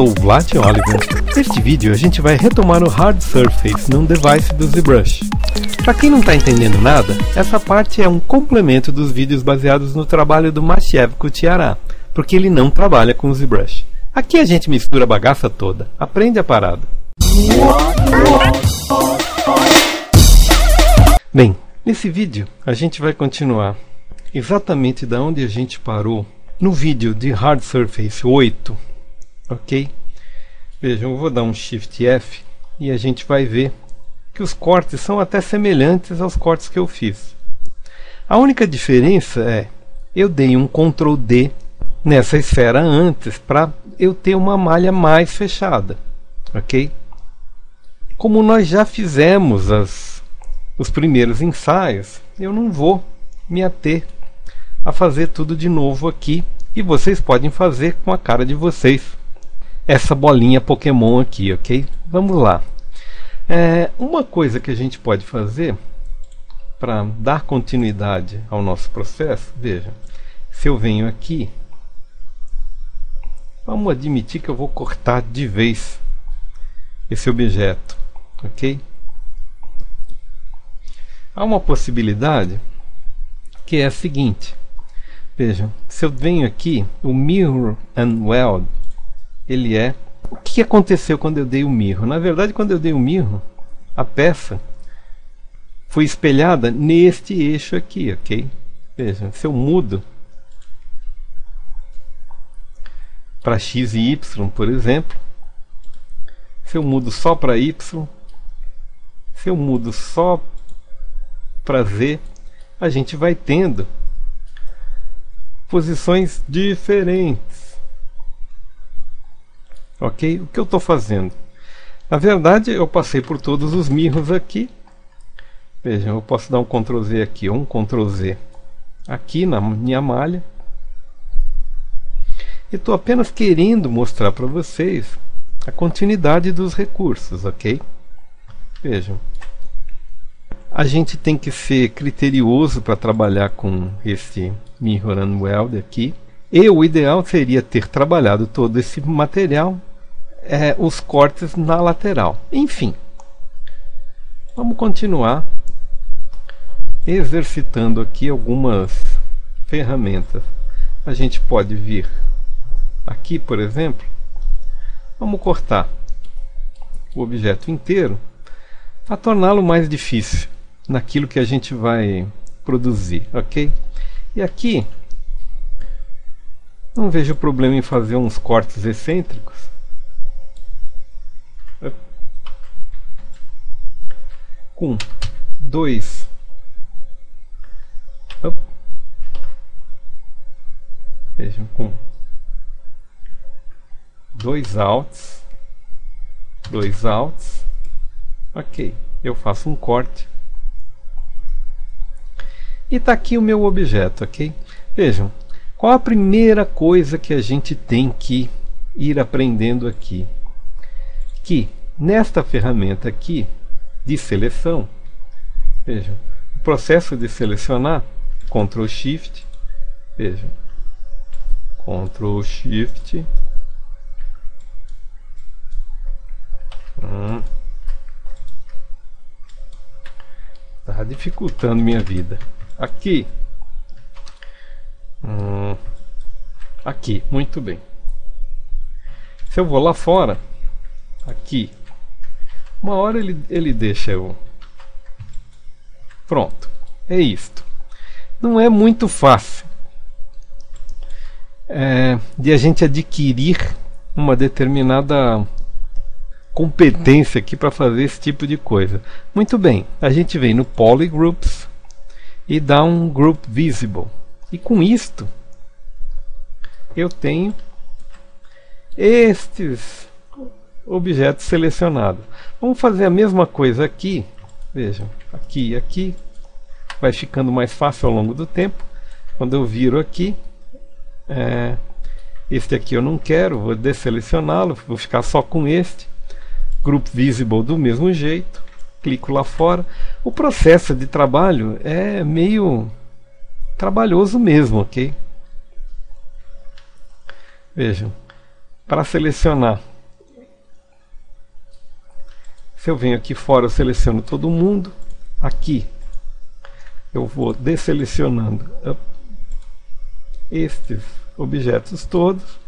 sou o Vlad Oliver. Neste vídeo a gente vai retomar o Hard Surface num device do ZBrush. Para quem não está entendendo nada, essa parte é um complemento dos vídeos baseados no trabalho do Machiev Kutiara, porque ele não trabalha com o ZBrush. Aqui a gente mistura a bagaça toda. Aprende a parada. Bem, nesse vídeo a gente vai continuar exatamente da onde a gente parou no vídeo de Hard Surface 8, ok? Vejam, eu vou dar um Shift F e a gente vai ver que os cortes são até semelhantes aos cortes que eu fiz. A única diferença é eu dei um Ctrl D nessa esfera antes para eu ter uma malha mais fechada, ok? Como nós já fizemos as, os primeiros ensaios, eu não vou me ater a fazer tudo de novo aqui e vocês podem fazer com a cara de vocês essa bolinha Pokémon aqui, ok? Vamos lá. É, uma coisa que a gente pode fazer para dar continuidade ao nosso processo, veja, se eu venho aqui, vamos admitir que eu vou cortar de vez esse objeto, ok? Há uma possibilidade que é a seguinte: Vejam, se eu venho aqui, o Mirror and Weld, ele é... O que aconteceu quando eu dei o mirror? Na verdade, quando eu dei o mirror, a peça foi espelhada neste eixo aqui, ok? Vejam, se eu mudo para x e y, por exemplo, se eu mudo só para y, se eu mudo só para z, a gente vai tendo posições diferentes. Ok? O que eu estou fazendo? Na verdade, eu passei por todos os mirros aqui. Vejam, eu posso dar um Ctrl Z aqui, ou um Ctrl Z aqui na minha malha. E estou apenas querendo mostrar para vocês a continuidade dos recursos, ok? Vejam, a gente tem que ser criterioso para trabalhar com esse Mirror and Weld aqui. E o ideal seria ter trabalhado todo esse material, é, os cortes na lateral. Enfim, vamos continuar exercitando aqui algumas ferramentas. A gente pode vir aqui, por exemplo, vamos cortar o objeto inteiro para torná-lo mais difícil naquilo que a gente vai produzir, ok? E aqui, não vejo problema em fazer uns cortes excêntricos. Com dois vejam com dois altos dois altos ok eu faço um corte e está aqui o meu objeto, ok? Vejam, qual a primeira coisa que a gente tem que ir aprendendo aqui? Que nesta ferramenta aqui de seleção, vejam, o processo de selecionar, Ctrl Shift, vejam, Ctrl Shift, hum, tá dificultando minha vida. Aqui. Hum, aqui, muito bem. Se eu vou lá fora, aqui, uma hora ele, ele deixa eu. Pronto, é isto. Não é muito fácil é, de a gente adquirir uma determinada competência aqui para fazer esse tipo de coisa. Muito bem, a gente vem no Polygroups e dá um group visible. E com isto eu tenho estes objetos selecionados. Vamos fazer a mesma coisa aqui. Vejam, aqui e aqui. Vai ficando mais fácil ao longo do tempo. Quando eu viro aqui, é, este aqui eu não quero, vou deselecioná-lo, vou ficar só com este. Group Visible do mesmo jeito clico lá fora. O processo de trabalho é meio trabalhoso mesmo, ok? Vejam, para selecionar Se eu venho aqui fora, eu seleciono todo mundo. Aqui eu vou desselecionando estes objetos todos.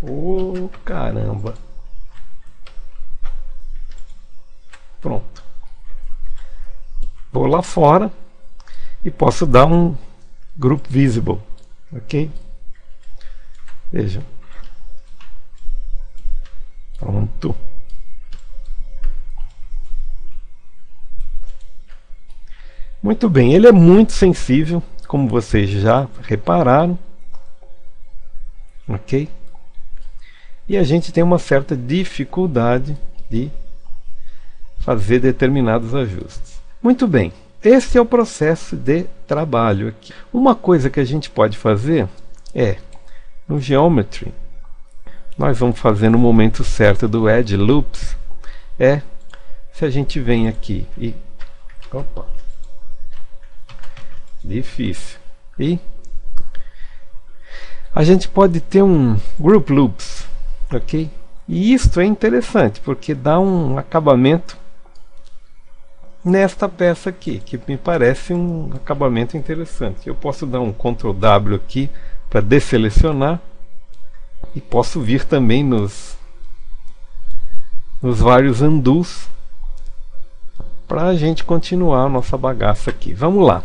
Oh, caramba! Pronto. Vou lá fora e posso dar um group visible, ok? Vejam. Pronto. Muito bem, ele é muito sensível, como vocês já repararam. Ok? E a gente tem uma certa dificuldade de fazer determinados ajustes. Muito bem, esse é o processo de trabalho aqui. Uma coisa que a gente pode fazer é, no Geometry, nós vamos fazer no momento certo do Edge Loops, é se a gente vem aqui e... Opa! Difícil. E a gente pode ter um Group Loops, ok? E isto é interessante, porque dá um acabamento nesta peça aqui, que me parece um acabamento interessante. Eu posso dar um Ctrl W aqui para desselecionar e posso vir também nos nos vários undos para a gente continuar a nossa bagaça aqui. Vamos lá.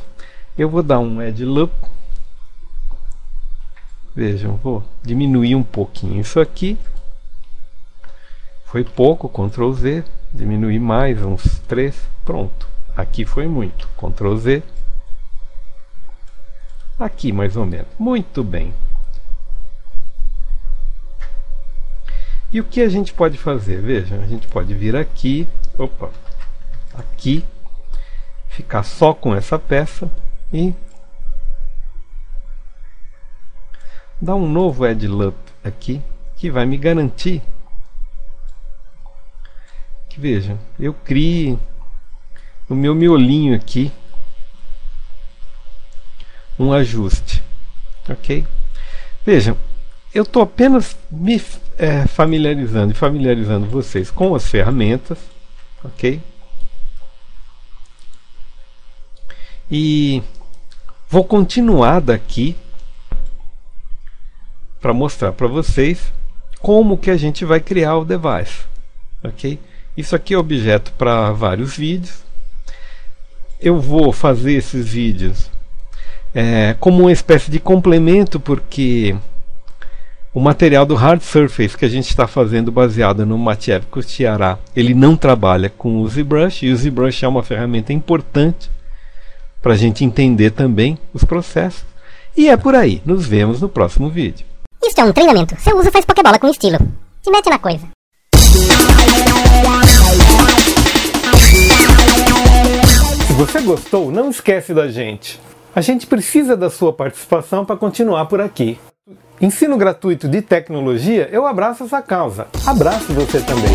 Eu vou dar um Add Loop. Vejam, vou diminuir um pouquinho isso aqui. Foi pouco, Ctrl Z. Diminuir mais, uns 3. Pronto. Aqui foi muito. Ctrl Z. Aqui mais ou menos. Muito bem. E o que a gente pode fazer? Vejam, a gente pode vir aqui, opa, aqui, ficar só com essa peça e dar um novo add loop aqui que vai me garantir que vejam, eu crie no meu miolinho aqui um ajuste, ok? Vejam, eu estou apenas me é, familiarizando e familiarizando vocês com as ferramentas, ok? E Vou continuar daqui para mostrar para vocês como que a gente vai criar o device. Ok? Isso aqui é objeto para vários vídeos. Eu vou fazer esses vídeos é, como uma espécie de complemento, porque o material do Hard Surface que a gente está fazendo baseado no Matevko Tiara, ele não trabalha com o ZBrush, e o ZBrush é uma ferramenta importante para a gente entender também os processos. E é por aí. Nos vemos no próximo vídeo. Isso é um treinamento. Seu uso faz pokebola com estilo. Se mete na coisa. Se você gostou, não esquece da gente. A gente precisa da sua participação para continuar por aqui. Ensino gratuito de tecnologia, eu abraço essa causa. Abraço você também.